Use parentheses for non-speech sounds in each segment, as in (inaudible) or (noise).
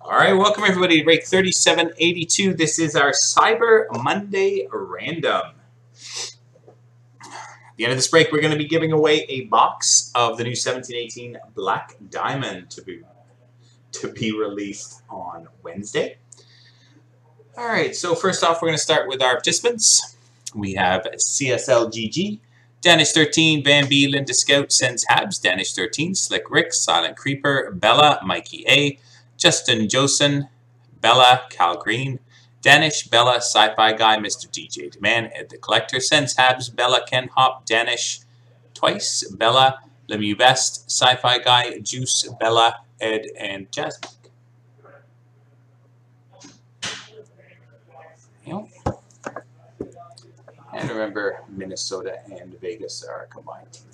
All right, welcome everybody to break 3782. This is our Cyber Monday Random. At the end of this break, we're going to be giving away a box of the new 1718 Black Diamond to be, to be released on Wednesday. All right, so first off, we're going to start with our participants. We have CSLGG, Danish 13, Van B, Linda Scout, Sends Habs, Danish 13, Slick Rick, Silent Creeper, Bella, Mikey A, Justin Josen, Bella, Calgreen, Danish, Bella, Sci-Fi Guy, Mr. DJ Demand, Ed the Collector, Sense Habs, Bella, Ken Hop, Danish, Twice, Bella, Lemieux Best, Sci-Fi Guy, Juice, Bella, Ed, and Jasmine. And remember, Minnesota and Vegas are combined team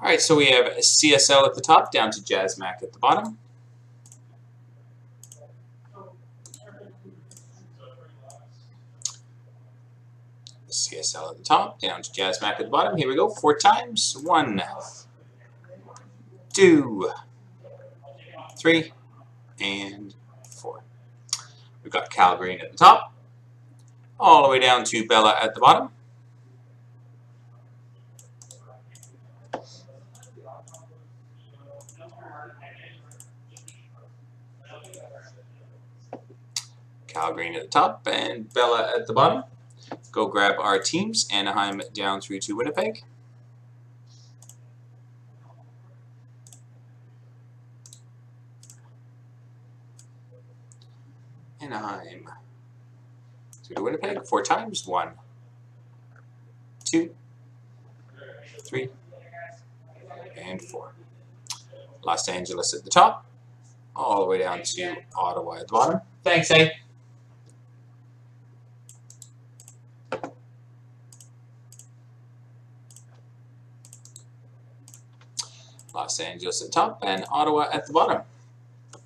in this. All right, so we have CSL at the top, down to Jazzmac at the bottom. CSL at the top, down to Jazzmac at the bottom. Here we go, four times. One, two, three, and four. We've got Cal Green at the top, all the way down to Bella at the bottom. Cal Green at the top and Bella at the bottom. Go grab our teams, Anaheim down through to Winnipeg. Anaheim through to Winnipeg four times. One, two, three, and four. Los Angeles at the top, all the way down to Ottawa at the bottom. Thanks, eh? Los Angeles at top, and Ottawa at the bottom. All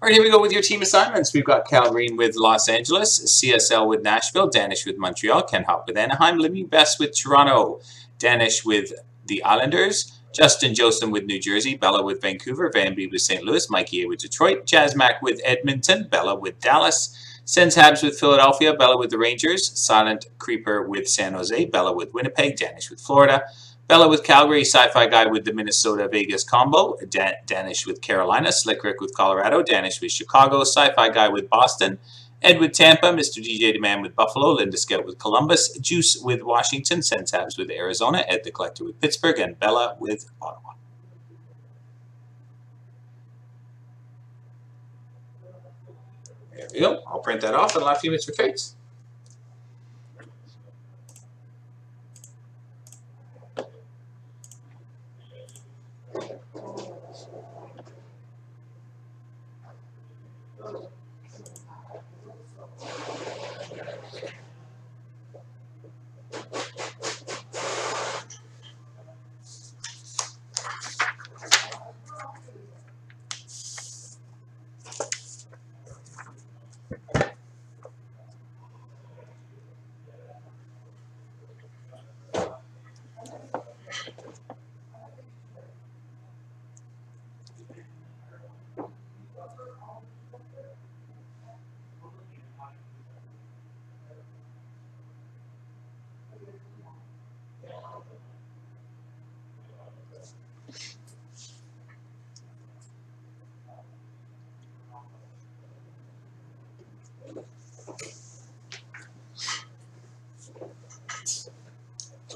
right, here we go with your team assignments. We've got Cal Green with Los Angeles, CSL with Nashville, Danish with Montreal, Ken Hop with Anaheim, Lemieux Best with Toronto, Danish with the Islanders, Justin Joseph with New Jersey, Bella with Vancouver, Van B with St. Louis, Mikey A with Detroit, Jazzmac with Edmonton, Bella with Dallas, Sends Habs with Philadelphia, Bella with the Rangers, Silent Creeper with San Jose, Bella with Winnipeg, Danish with Florida, Bella with Calgary, Sci-Fi Guy with the Minnesota Vegas combo, Dan Danish with Carolina, Slick Rick with Colorado, Danish with Chicago, Sci-Fi Guy with Boston, Ed with Tampa, Mr. DJ Demand with Buffalo, Linda Scout with Columbus, Juice with Washington, Sentabs with Arizona, Ed the Collector with Pittsburgh, and Bella with Ottawa. There we go. I'll print that off and allow a few minutes for trades.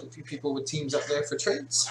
A few people with teams up there for trades.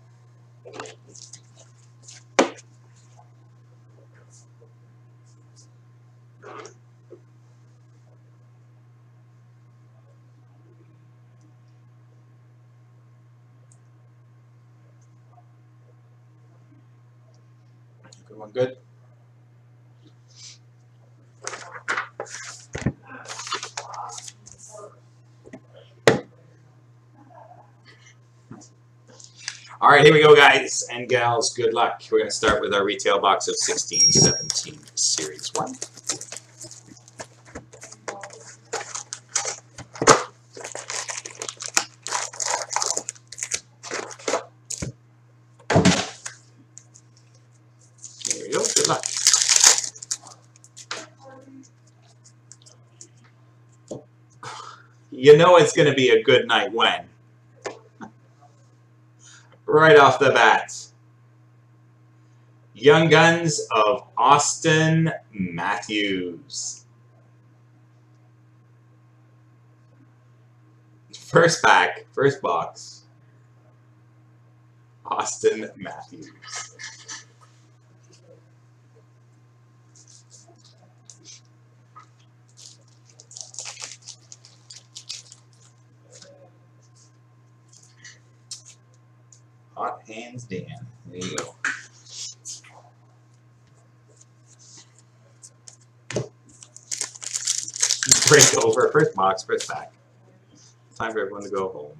here we go, guys and gals. Good luck. We're going to start with our retail box of 1617 Series 1. Here we go. Good luck. You know it's going to be a good night when? Right off the bat. Young Guns of Auston Matthews. First pack, first box. Auston Matthews. Hot hands Dan. There you go. Break over. First box, first pack. Time for everyone to go home.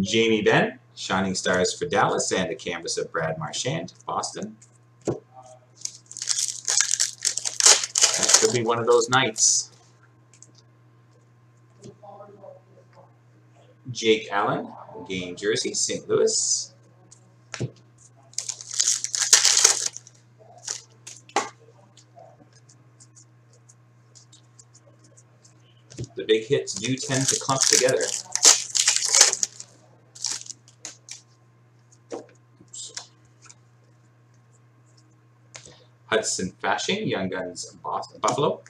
Jamie Benn, Shining Stars for Dallas, and a canvas of Brad Marchand, Boston. That could be one of those nights. Jake Allen, game jersey, St. Louis. The big hits do tend to clump together. Hudson Fasching, Young Guns Buffalo.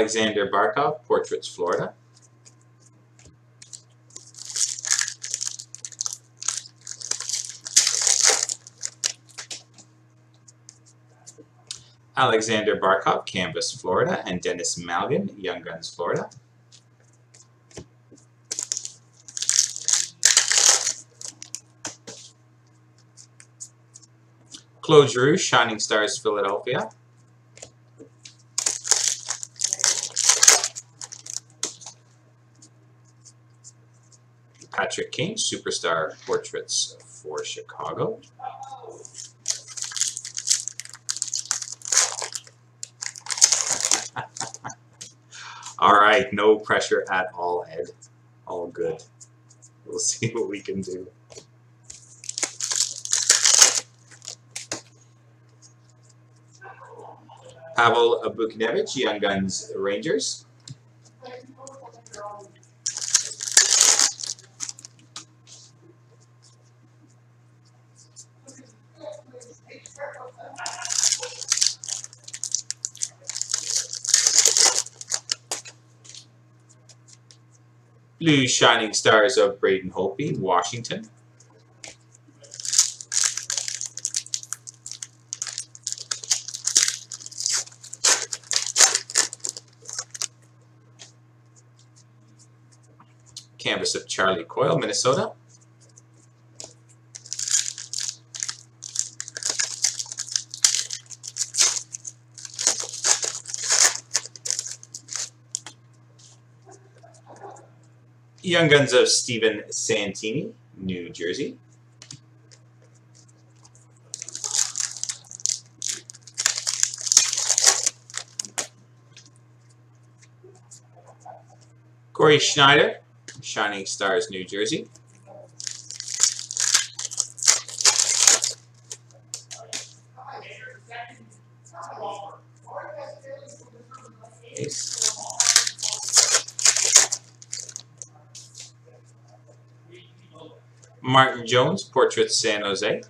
Alexander Barkov, Portraits, Florida. Alexander Barkov, Canvas, Florida, and Denis Malgin, Young Guns, Florida. Claude Giroux, Shining Stars, Philadelphia. Patrick Kane, Superstar Portraits for Chicago. (laughs) all right, no pressure at all, Ed. All good. We'll (laughs) see what we can do. Pavel Buchnevich, Young Guns Rangers. Blue Shining Stars of Braden Holtby, Washington. Canvas of Charlie Coyle, Minnesota. Young Guns of Steven Santini, New Jersey. Cory Schneider, Shining Stars, New Jersey. Martin Jones, Portrait San Jose.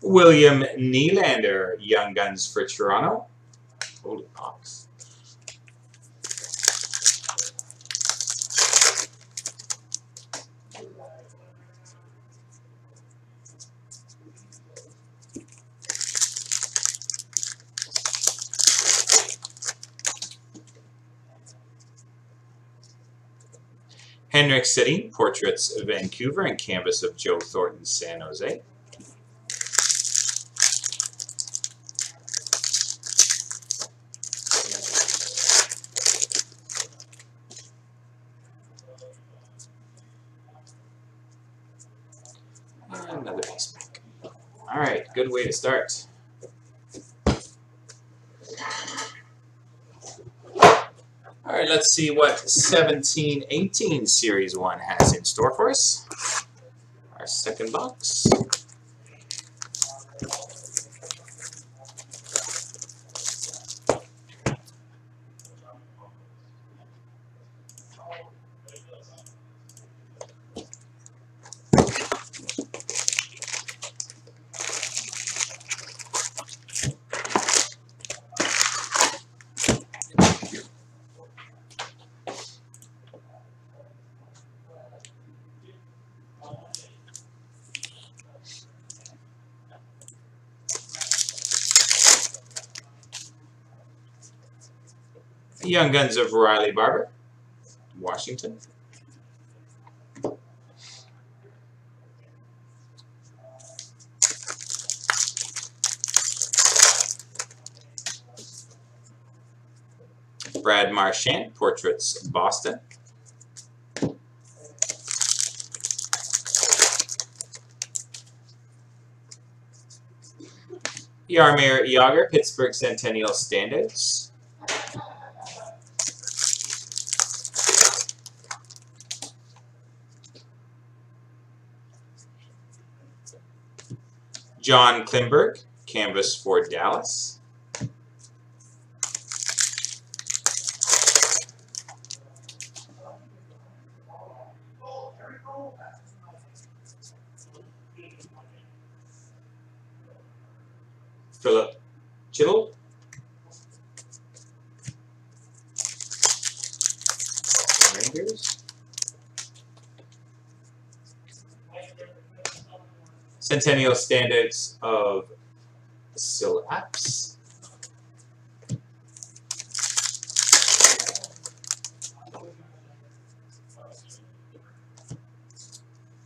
William Nylander, Young Guns for Toronto. Holy box. Sedin, Portraits of Vancouver and Canvas of Joe Thornton, San Jose. Another base pack. All right, good way to start. All right, let's see what 1718 Series 1 has in store for us. Our second box. Young Guns of Riley Barber, Washington. Brad Marchand, Portraits, Boston. Jaromir Jagr, Pittsburgh Centennial Standards. John Klingberg, canvas for Dallas. Centennial Standards of Apps.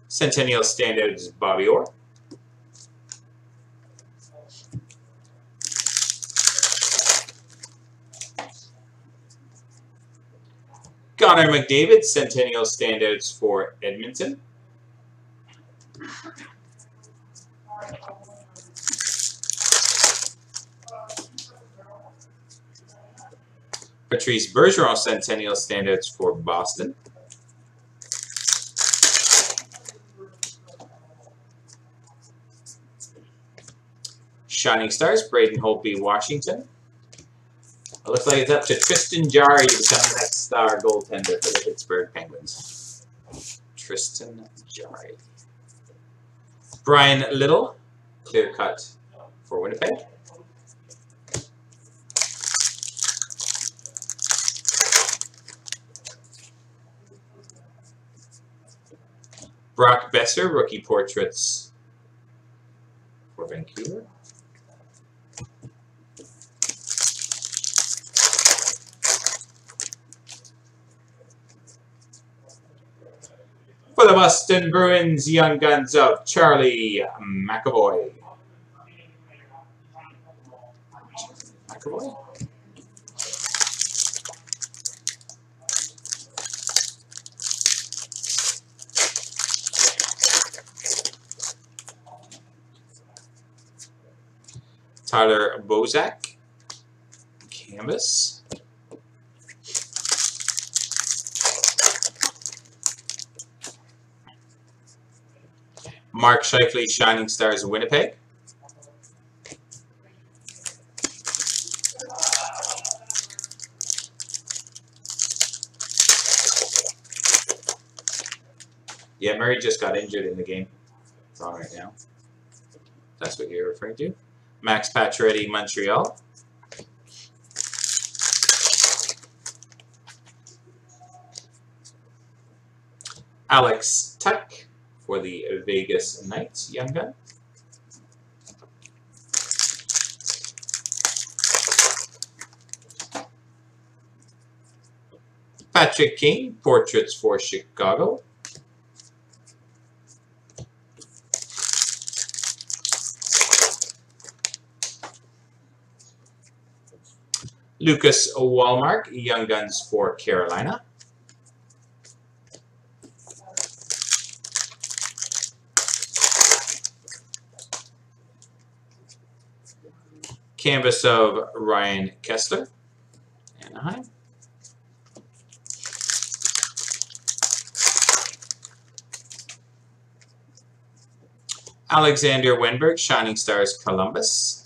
Centennial Standards Bobby Orr. Connor McDavid, Centennial Standards for Edmonton. Patrice Bergeron Centennial Standards for Boston. Shining Stars, Braden Holtby, Washington. It looks like it's up to Tristan Jarry to become the next star goaltender for the Pittsburgh Penguins. Tristan Jarry. Bryan Little, clear cut for Winnipeg. Brock Boeser, rookie portraits for Vancouver. For the Boston Bruins, Young Guns of Charlie McAvoy. McAvoy? Tyler Bozak, canvas. Mark Scheifele, Shining Stars, Winnipeg. Yeah, Murray just got injured in the game. It's on right now. That's what you're referring to. Max Pacioretty, Montreal. Alex Tuch for the Vegas Knights, Young Gun. Patrick Kane, Portraits for Chicago. Lucas Wallmark, Young Guns for Carolina. Canvas of Ryan Kesler, Anaheim. Alexander Wennberg, Shining Stars, Columbus.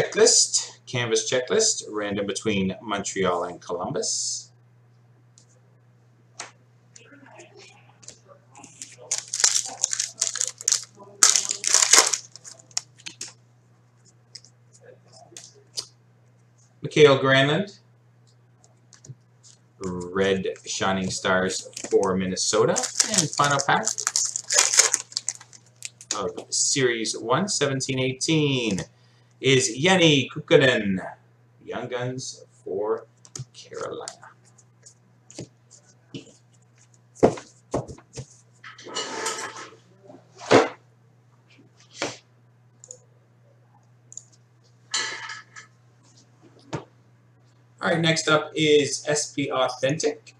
Checklist, canvas checklist, random between Montreal and Columbus. Mikael Granlund, Red Shining Stars for Minnesota. And final pack of Series 1, 1718 is Janne Kuokkanen, Young Guns for Carolina. All right, next up is SP Authentic.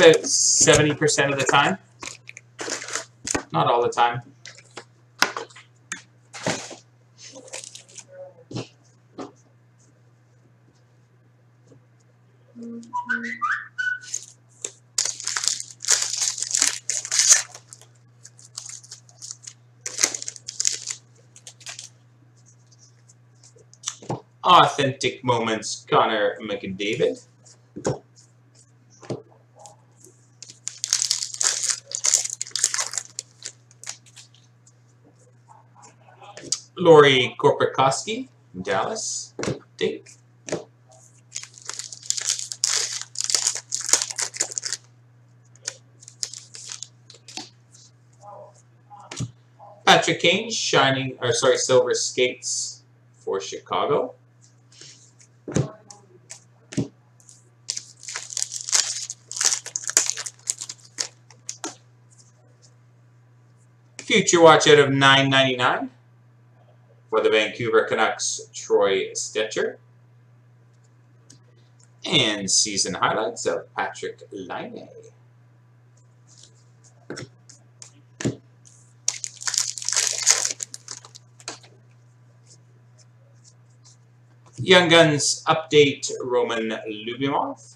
About 70% of the time. Not all the time. Authentic Moments, Connor McDavid. Lauri Korpikoski, Dallas. Dink. Patrick Kane, shining, or sorry, silver skates for Chicago. Future Watch out of 999 for the Vancouver Canucks, Troy Stecher. And season highlights of Patrick Laine. Young Guns update Roman Lyubimov.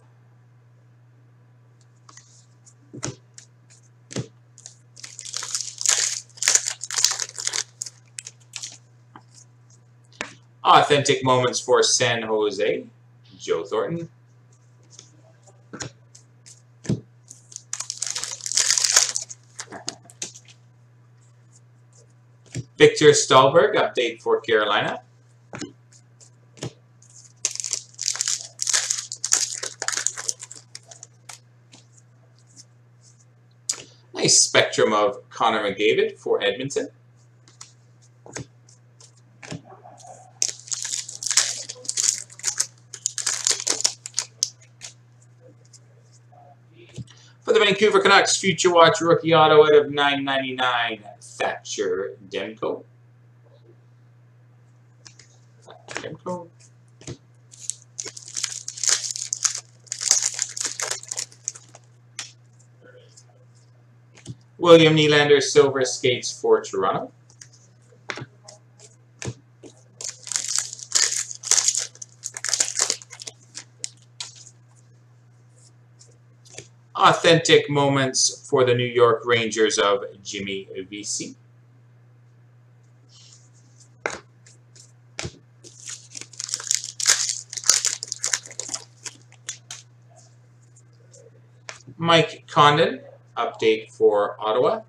Authentic moments for San Jose, Joe Thornton. Viktor Stalberg, update for Carolina. Nice spectrum of Connor McDavid for Edmonton. Vancouver Canucks Future Watch Rookie Auto out of 999, Thatcher Demko. Thatcher Demko. William Nylander Silver Skates for Toronto. Authentic moments for the New York Rangers of Jimmy Vesey. Mike Condon, update for Ottawa.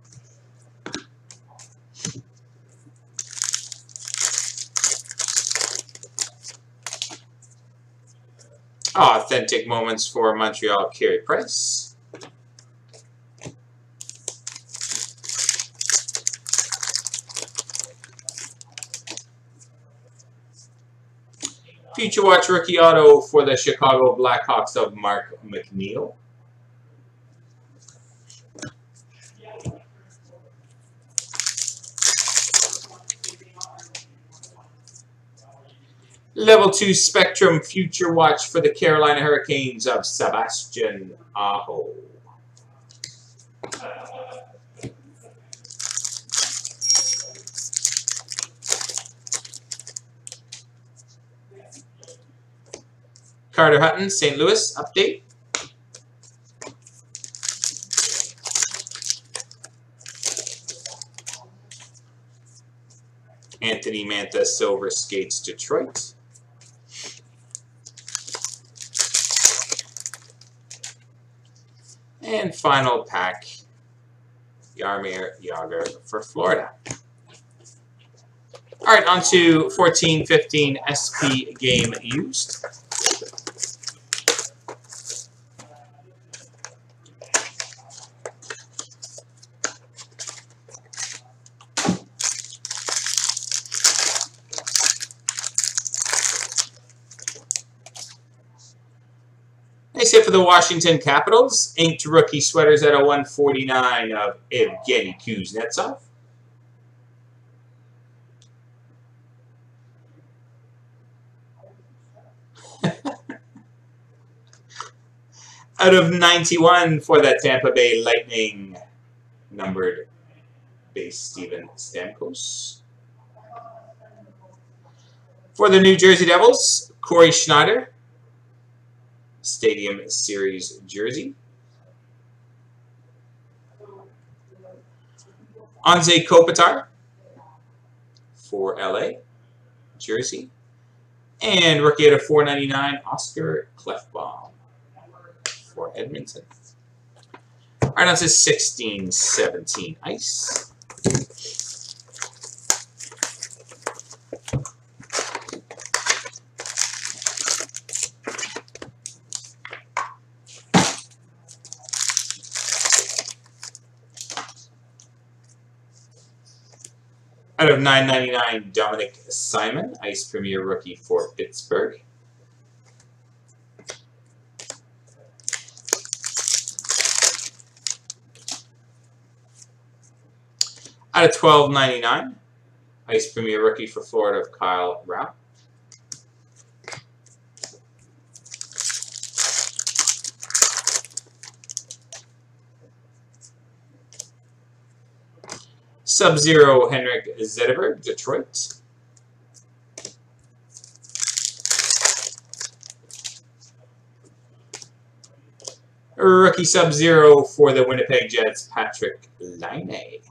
Authentic moments for Montreal, Carey Price. Future Watch Rookie Auto for the Chicago Blackhawks of Mark McNeill. Level 2 Spectrum Future Watch for the Carolina Hurricanes of Sebastian Aho. Carter Hutton, St. Louis, update. Anthony Mantha, Silver Skates, Detroit. And final pack, Jaromir Jagr for Florida. All right, on to 14-15 SP game used. The Washington Capitals. Inked rookie sweaters at a 149 of Evgeny Kuznetsov. (laughs) out of 91 for that Tampa Bay Lightning, numbered base Steven Stamkos. For the New Jersey Devils, Cory Schneider, Stadium Series jersey. Anze Kopitar for LA jersey. And rookie at a 499, Oscar Klefbom for Edmonton. All right, on to 16, 17 ice. Of 999, Dominik Simon, Ice Premier rookie for Pittsburgh. Out of 12.99, Ice Premier rookie for Florida of Kyle Rau. Sub-Zero Henrik Zetterberg, Detroit. Rookie Sub-Zero for the Winnipeg Jets, Patrick Laine.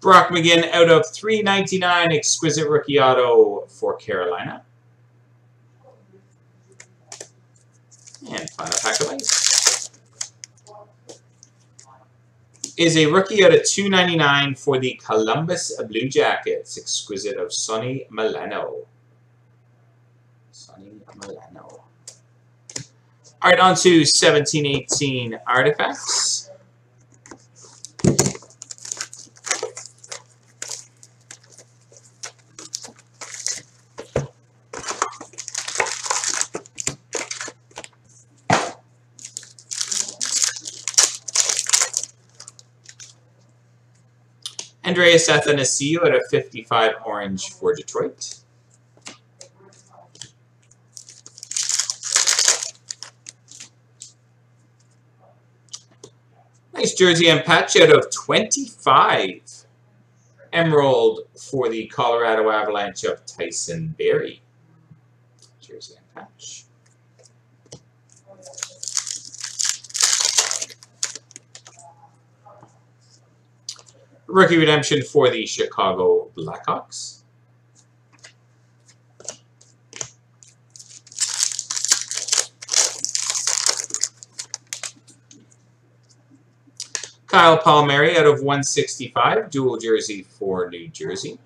Brock McGinn out of 399 Exquisite Rookie Auto for Carolina. And Uh, final pack. Is a rookie out of 299 for the Columbus Blue Jackets. Exquisite of Sonny Milano. Sonny Milano. All right, on to 1718 artifacts. Andreas Athanasiou at a 55 orange for Detroit. Nice jersey and patch out of 25. Emerald for the Colorado Avalanche of Tyson Barrie. Jersey and patch. Rookie redemption for the Chicago Blackhawks. Kyle Palmieri out of 165, dual jersey for New Jersey.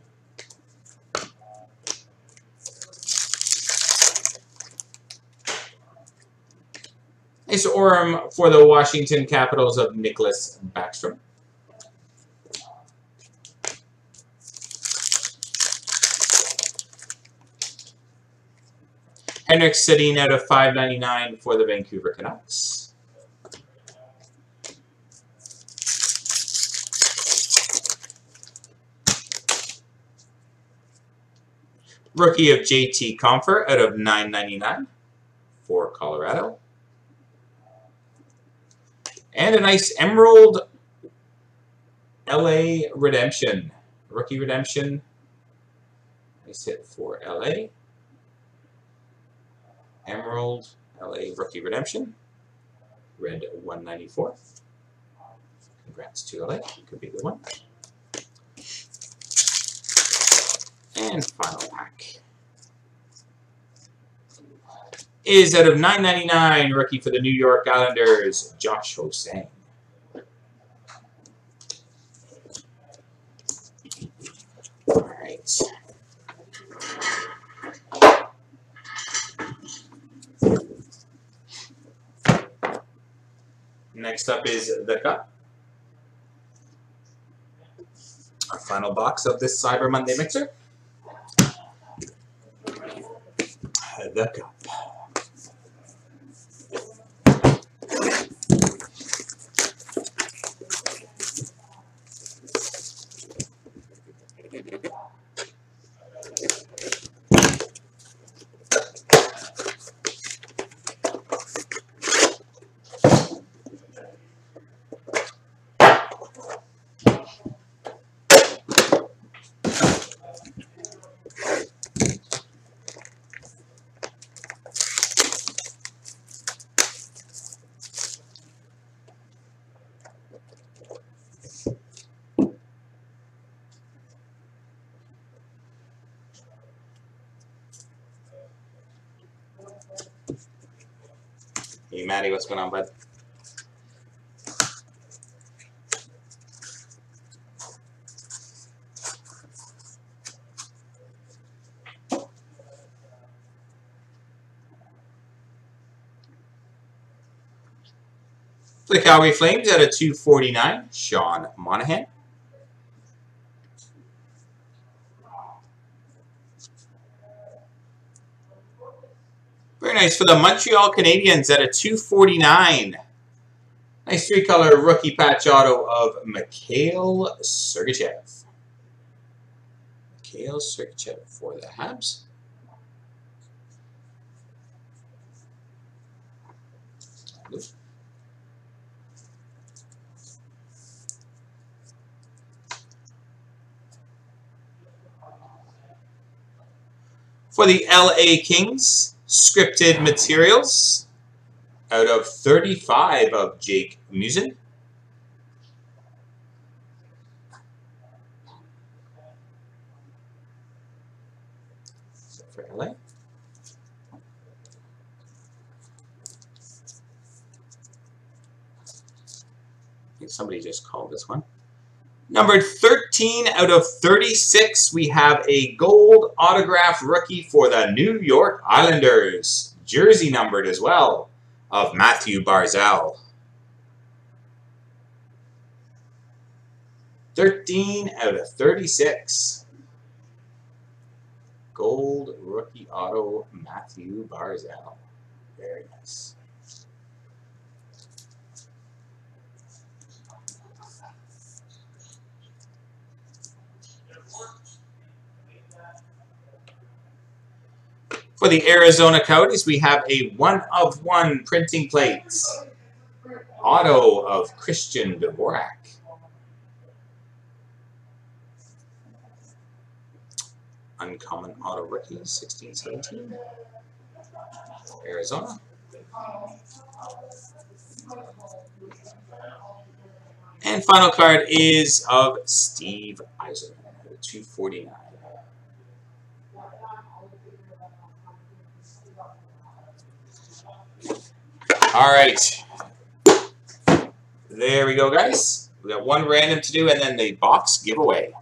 Nice Aurum for the Washington Capitals of Nicklas Backstrom. Henrik Sedin out of 599 for the Vancouver Canucks. Rookie of JT Compher out of 999 for Colorado. And a nice Emerald LA Redemption. Rookie Redemption. Nice hit for LA. Emerald LA Rookie Redemption. Red 194. Congrats to LA. Could be good one. And final pack. Is out of 9.99 rookie for the New York Islanders, Josh Ho-Sang. All right. Next up is the cup. Our final box of this Cyber Monday mixer. The cup. What's going on, bud? The Calgary Flames at a 249, Sean Monahan. For the Montreal Canadiens at a 249. Nice three-color rookie patch auto of Mikhail Sergachev. Mikhail Sergachev for the Habs. For the LA Kings, scripted materials out of 35 of Jake think somebody just called this one. Numbered 13 out of 36, we have a gold autograph rookie for the New York Islanders. Jersey numbered as well, of Mathew Barzal. 13 out of 36. Gold rookie auto, Mathew Barzal. Very nice. For the Arizona Coyotes, we have a one-of-one printing plates. Auto of Christian Dvorak. Uncommon Auto Rookie, 1617. Arizona. And final card is of Steve Yzerman, 249. All right. There we go, guys. We got one random to do and then the box giveaway.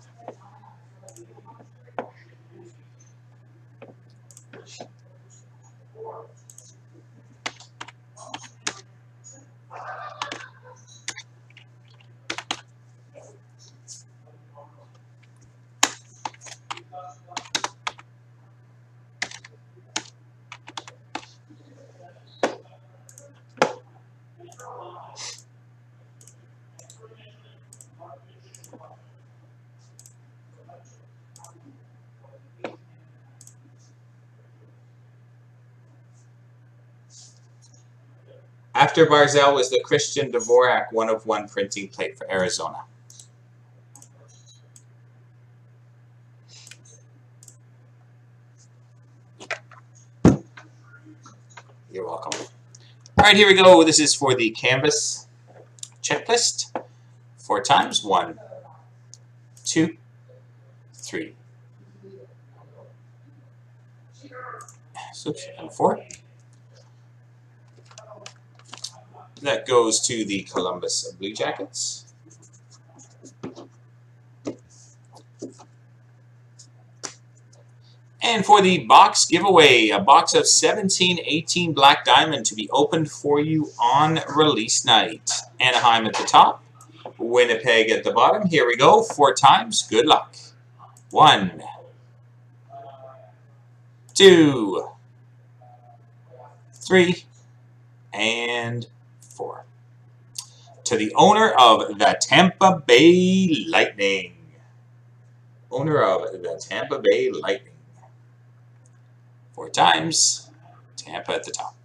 After Barzal was the Christian Dvorak one-of-one printing plate for Arizona. You're welcome. All right, here we go. This is for the canvas checklist. Four times. One, two, three, and four. That goes to the Columbus Blue Jackets. And for the box giveaway, a box of 1718 Black Diamond to be opened for you on release night. Anaheim at the top, Winnipeg at the bottom. Here we go, four times. Good luck. One, two, three, and. To the owner of the Tampa Bay Lightning. Owner of the Tampa Bay Lightning. Four times. Tampa at the top.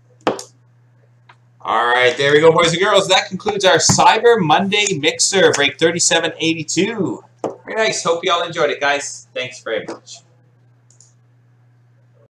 All right, there we go, boys and girls. That concludes our Cyber Monday Mixer, break 3782. Very nice. Hope you all enjoyed it, guys. Thanks very much.